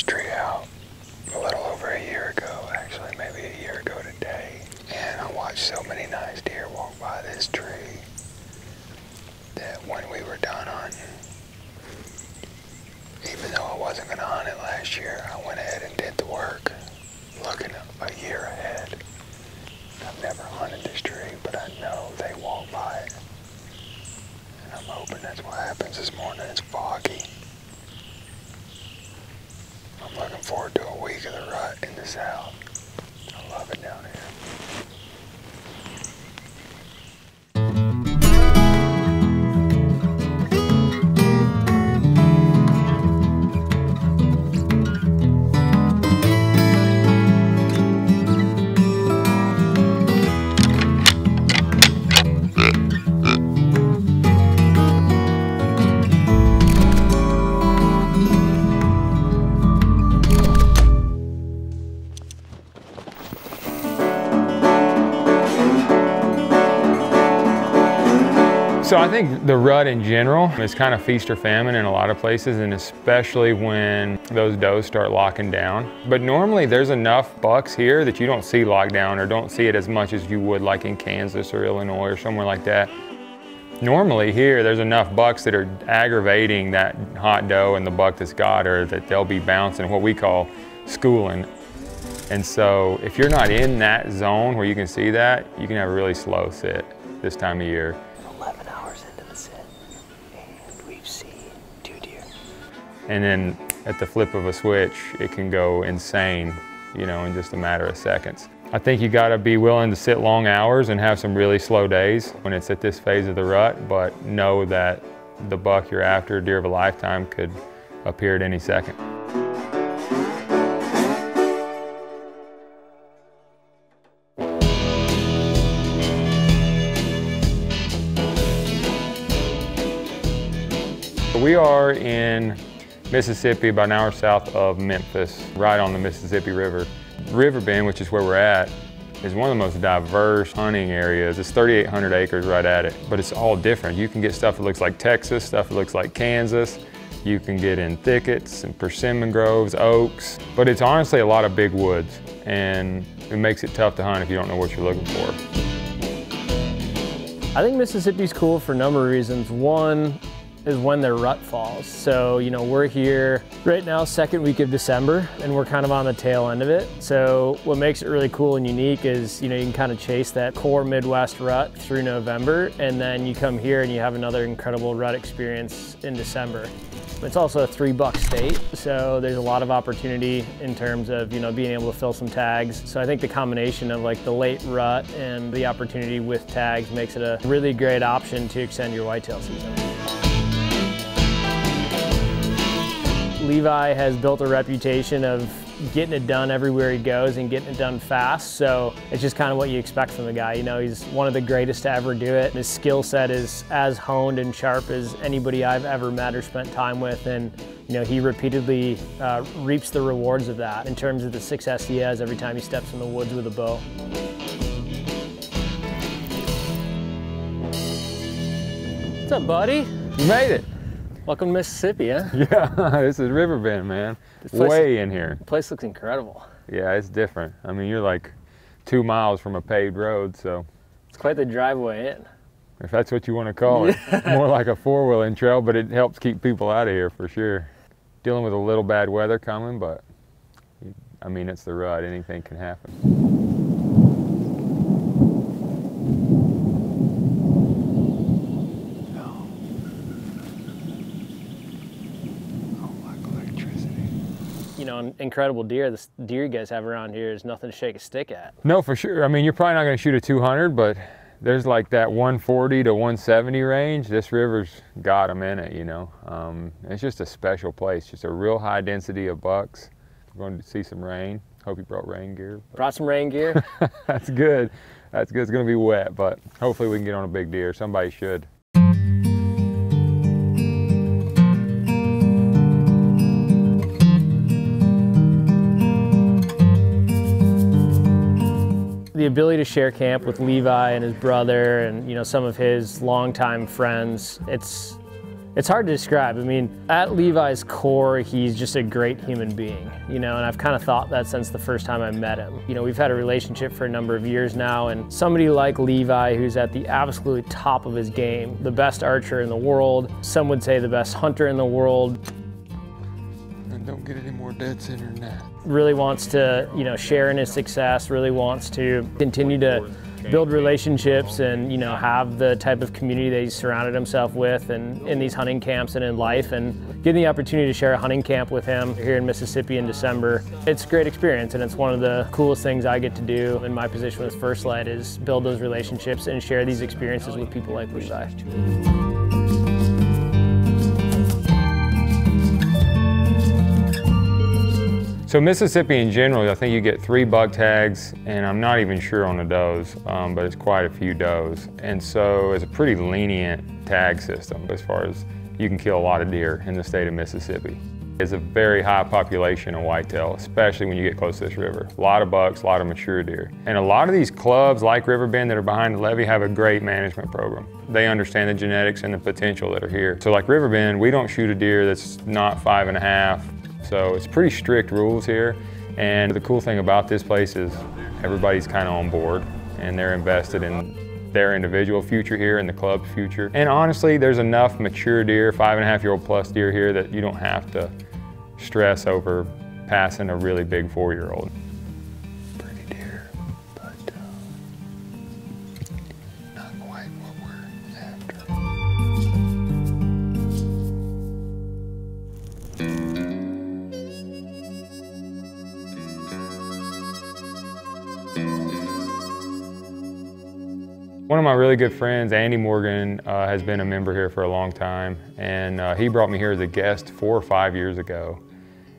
this tree out a little over a year ago, actually, maybe a year ago today. And I watched so many nice deer walk by this tree that when we were done hunting, even though I wasn't going to hunt it last year, I went ahead and did the work, looking a year ahead. I've never hunted this tree, but I know they walk by it. And I'm hoping that's what happens this morning. It's foggy. Looking forward to a week of the rut in the south. So I think the rut in general is kind of feast or famine in a lot of places and especially when those does start locking down. But normally there's enough bucks here that you don't see lockdown or don't see it as much as you would like in Kansas or Illinois or somewhere like that. Normally here there's enough bucks that are aggravating that hot doe and the buck that's got her that they'll be bouncing what we call schooling. And so if you're not in that zone where you can see that, you can have a really slow sit this time of year. 11 hours into the sit, and we've seen two deer. And then at the flip of a switch, it can go insane, you know, in just a matter of seconds. I think you gotta be willing to sit long hours and have some really slow days when it's at this phase of the rut, but know that the buck you're after, deer of a lifetime, could appear at any second. We are in Mississippi, about an hour south of Memphis, right on the Mississippi River. Riverbend, which is where we're at, is one of the most diverse hunting areas. It's 3,800 acres right at it, but it's all different. You can get stuff that looks like Texas, stuff that looks like Kansas. You can get in thickets and persimmon groves, oaks, but it's honestly a lot of big woods, and it makes it tough to hunt if you don't know what you're looking for. I think Mississippi's cool for a number of reasons. One is when their rut falls. So, you know, we're here right now, second week of December, and we're kind of on the tail end of it. So what makes it really cool and unique is, you know, you can kind of chase that core Midwest rut through November, and then you come here and you have another incredible rut experience in December. It's also a three buck state, so there's a lot of opportunity in terms of, you know, being able to fill some tags. So I think the combination of like the late rut and the opportunity with tags makes it a really great option to extend your whitetail season. Levi has built a reputation of getting it done everywhere he goes and getting it done fast. So it's just kind of what you expect from the guy. You know, he's one of the greatest to ever do it. His skill set is as honed and sharp as anybody I've ever met or spent time with. And, you know, he repeatedly uh, reaps the rewards of that in terms of the success he has every time he steps in the woods with a bow. What's up, buddy? You made it. Welcome to Mississippi, huh? Yeah, this is Riverbend, man. place- Way in here. The place looks incredible. Yeah, it's different. I mean, you're like two miles from a paved road, so It's quite the driveway in. if that's what you want to call it, more like a four-wheeling trail, but it helps keep people out of here for sure. Dealing with a little bad weather coming, but I mean, it's the rut. Anything can happen. Oh, like electricity. You know, an incredible deer. This deer you guys have around here is nothing to shake a stick at. No, for sure. I mean, you're probably not going to shoot a 200, but there's like that 140 to 170 range. This river's got them in it, you know. Um, it's just a special place, just a real high density of bucks. We're going to see some rain. Hope you brought rain gear. Brought some rain gear. That's good. That's good. It's going to be wet, but hopefully we can get on a big deer. Somebody should. The ability to share camp with Levi and his brother and you know some of his longtime friends, it's It's hard to describe. I mean, at Levi's core, he's just a great human being, you know, and I've kind of thought that since the first time I met him. You know, we've had a relationship for a number of years now, and somebody like Levi, who's at the absolute top of his game, the best archer in the world, some would say the best hunter in the world, And don't get any more dead center than that. really wants to, you know, share in his success, really wants to continue to build relationships and, you know, have the type of community that he's surrounded himself with and in these hunting camps and in life and getting the opportunity to share a hunting camp with him here in Mississippi in December. It's a great experience and it's one of the coolest things I get to do in my position with First Lite is build those relationships and share these experiences with people like Levi. So Mississippi in general, I think you get three buck tags, and I'm not even sure on the does, um, but it's quite a few does. And so it's a pretty lenient tag system as far as you can kill a lot of deer in the state of Mississippi. It's a very high population of whitetail, especially when you get close to this river. A lot of bucks, a lot of mature deer. And a lot of these clubs like Riverbend that are behind the levee have a great management program. They understand the genetics and the potential that are here. So like Riverbend, we don't shoot a deer that's not five and a half, so it's pretty strict rules here. And the cool thing about this place is everybody's kind of on board and they're invested in their individual future here and the club's future. And honestly, there's enough mature deer, five and a half year old plus deer here that you don't have to stress over passing a really big four year old. One of my really good friends, Andy Morgan, uh, has been a member here for a long time, and uh, he brought me here as a guest four or five years ago.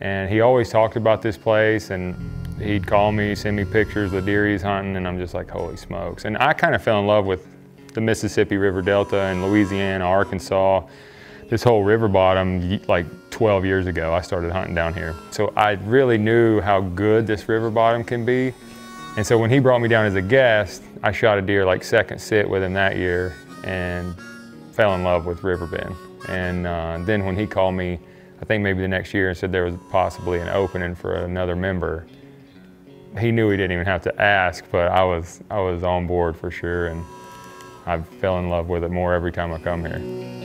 And he always talked about this place, and he'd call me, send me pictures of the deer he's hunting, and I'm just like, holy smokes. And I kind of fell in love with the Mississippi River Delta and Louisiana, Arkansas, this whole river bottom like 12 years ago. I started hunting down here. So I really knew how good this river bottom can be. And so when he brought me down as a guest, I shot a deer like second sit with him that year and fell in love with Riverbend. And uh, then when he called me, I think maybe the next year and said there was possibly an opening for another member, he knew he didn't even have to ask, but I was, I was on board for sure. And I fell in love with it more every time I come here.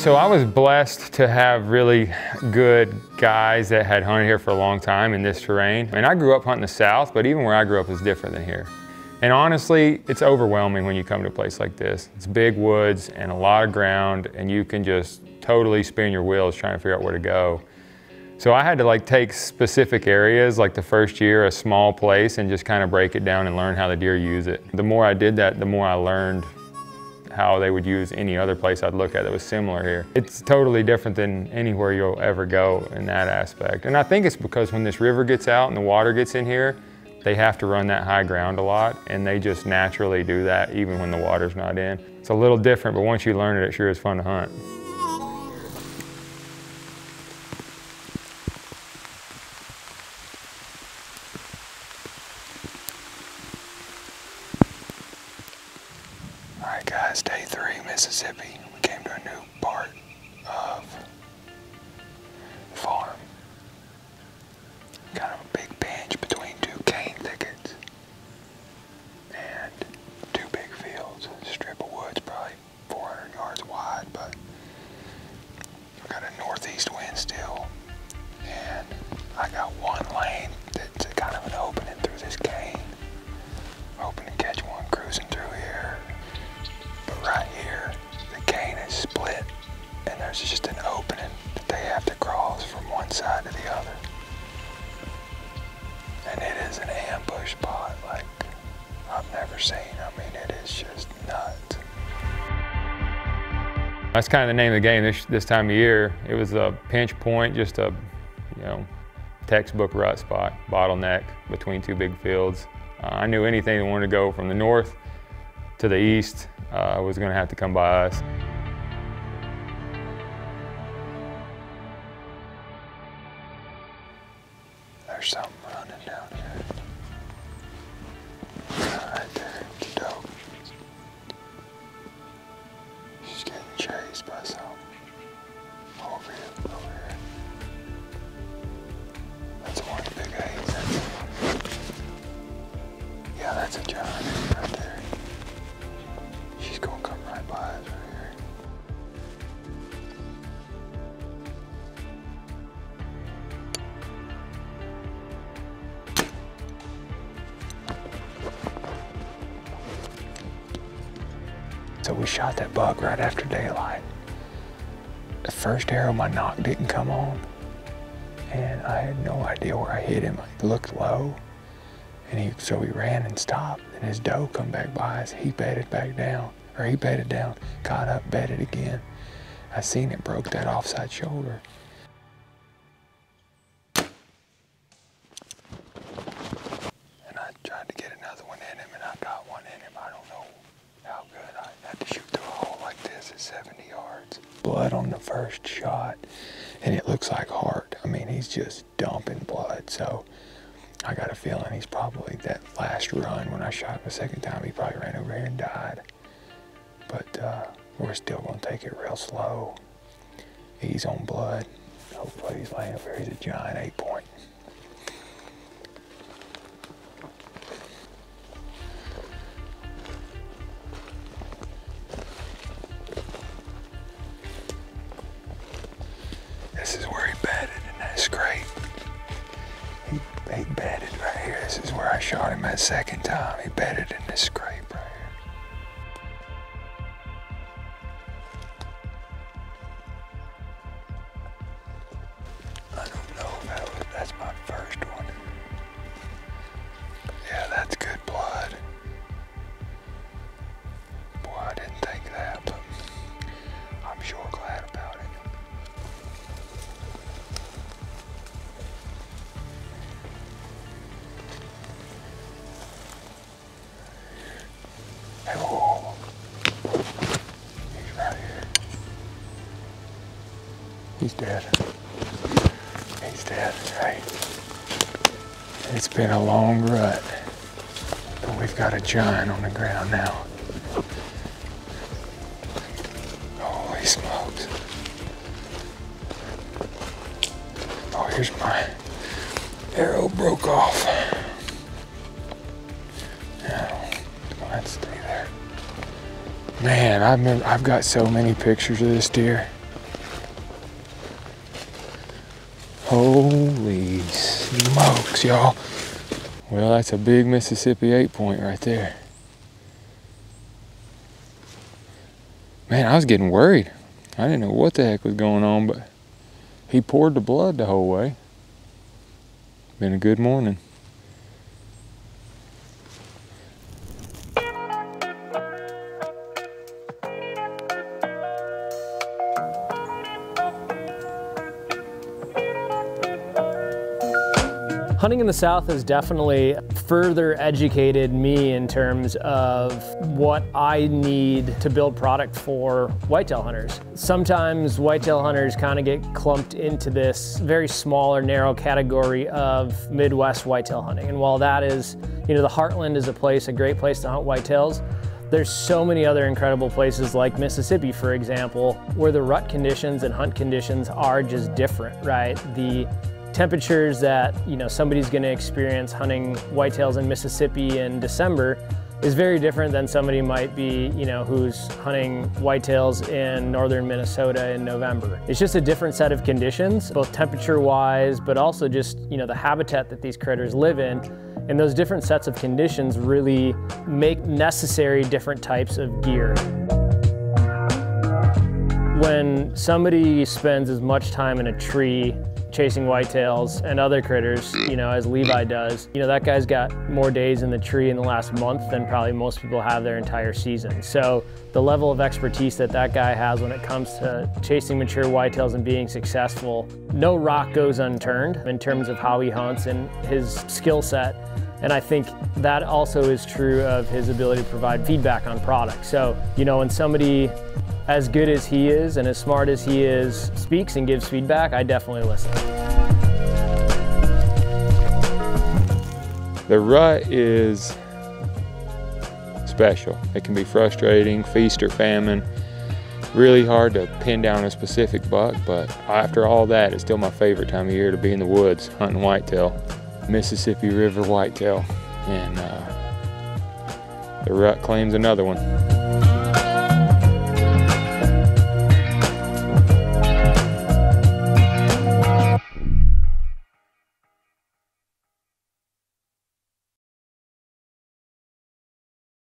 So I was blessed to have really good guys that had hunted here for a long time in this terrain. And I grew up hunting the south, but even where I grew up is different than here. And honestly, it's overwhelming when you come to a place like this. It's big woods and a lot of ground, and you can just totally spin your wheels trying to figure out where to go. So I had to like take specific areas, like the first year, a small place, and just kind of break it down and learn how the deer use it. The more I did that, the more I learned how they would use any other place I'd look at that was similar here. It's totally different than anywhere you'll ever go in that aspect. And I think it's because when this river gets out and the water gets in here, they have to run that high ground a lot and they just naturally do that even when the water's not in. It's a little different, but once you learn it, it sure is fun to hunt. All right, guys, day three, Mississippi. We came to a new part of That's kind of the name of the game this, this time of year. It was a pinch point, just a, you know, textbook rut spot, bottleneck between two big fields. Uh, I knew anything that wanted to go from the north to the east uh, was going to have to come by us. Yeah, that's a giant right there. She's gonna come right by us right here. So we shot that bug right after daylight. The first arrow my nock didn't come on, and I had no idea where I hit him. I looked low and he, so he ran and stopped. And his doe come back by us. He bedded back down. Or he bedded down, got up, bedded again. I seen it broke that offside shoulder. And I tried to get another one in him, and I got one in him. I don't know how good. I had to shoot through a hole like this at 70 yards. Blood on the first shot, and it looks like heart. I mean, he's just dumping blood. So I got a feeling he's probably that last run when I shot him the second time, he probably ran over here and died. But uh, we're still gonna take it real slow. He's on blood. Hopefully he's laying over. He's a giant eight point. He, bedded right here. This is where I shot him that second time. He bedded in this scrape dead. He's dead, right? It's been a long rut, but we've got a giant on the ground now. Holy smokes. Oh, here's my arrow broke off. Yeah, let's stay there. Man, I remember, I've got so many pictures of this deer. Holy smokes, y'all. Well, that's a big Mississippi eight point right there. Man, I was getting worried. I didn't know what the heck was going on, but he poured the blood the whole way. Been a good morning. The South has definitely further educated me in terms of what I need to build product for whitetail hunters. Sometimes whitetail hunters kind of get clumped into this very small or narrow category of Midwest whitetail hunting. And while that is, you know, the Heartland is a place, a great place to hunt whitetails, there's so many other incredible places like Mississippi, for example, where the rut conditions and hunt conditions are just different, right? The temperatures that you know somebody's going to experience hunting whitetails in Mississippi in December is very different than somebody might be, you know, who's hunting whitetails in northern Minnesota in November. It's just a different set of conditions, both temperature-wise, but also just, you know, the habitat that these critters live in. And those different sets of conditions really make necessary different types of gear. When somebody spends as much time in a tree chasing whitetails and other critters, you know, as Levi does. You know, that guy's got more days in the tree in the last month than probably most people have their entire season. So the level of expertise that that guy has when it comes to chasing mature whitetails and being successful, no rock goes unturned in terms of how he hunts and his skill set. And I think that also is true of his ability to provide feedback on products. So, you know, when somebody as good as he is and as smart as he is speaks and gives feedback, I definitely listen. The rut is special. It can be frustrating, feast or famine. Really hard to pin down a specific buck, but after all that, it's still my favorite time of year to be in the woods hunting whitetail, Mississippi River whitetail, and uh, the rut claims another one.